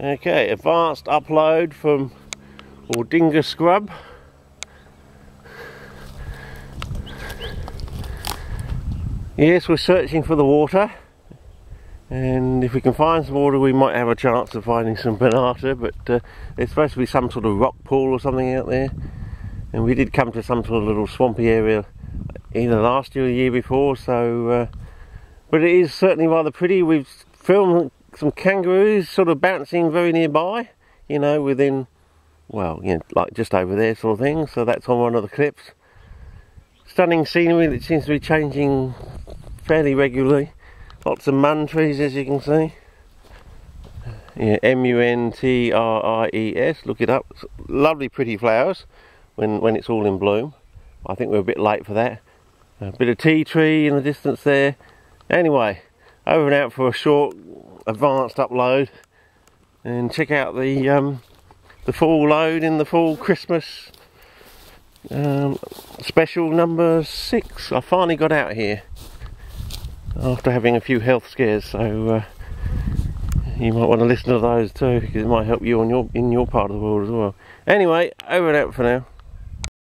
Okay, advanced upload from Aldinga Scrub. Yes, we're searching for the water. And if we can find some water we might have a chance of finding some bonata but uh, there's supposed to be some sort of rock pool or something out there. And we did come to some sort of little swampy area either last year or the year before so uh, but it is certainly rather pretty. We've filmed some kangaroos sort of bouncing very nearby you know within well you know like just over there sort of thing so that's on one of the clips stunning scenery that seems to be changing fairly regularly Lots of muntries as you can see. Yeah, M-U-N-T-R-I-E-S, look it up. It's lovely pretty flowers when, when it's all in bloom. I think we're a bit late for that. A bit of tea tree in the distance there. Anyway, over and out for a short advanced upload and check out the um, the full load in the full Christmas um, special number six. I finally got out here after having a few health scares so uh, you might want to listen to those too because it might help you on your in your part of the world as well anyway over and out for now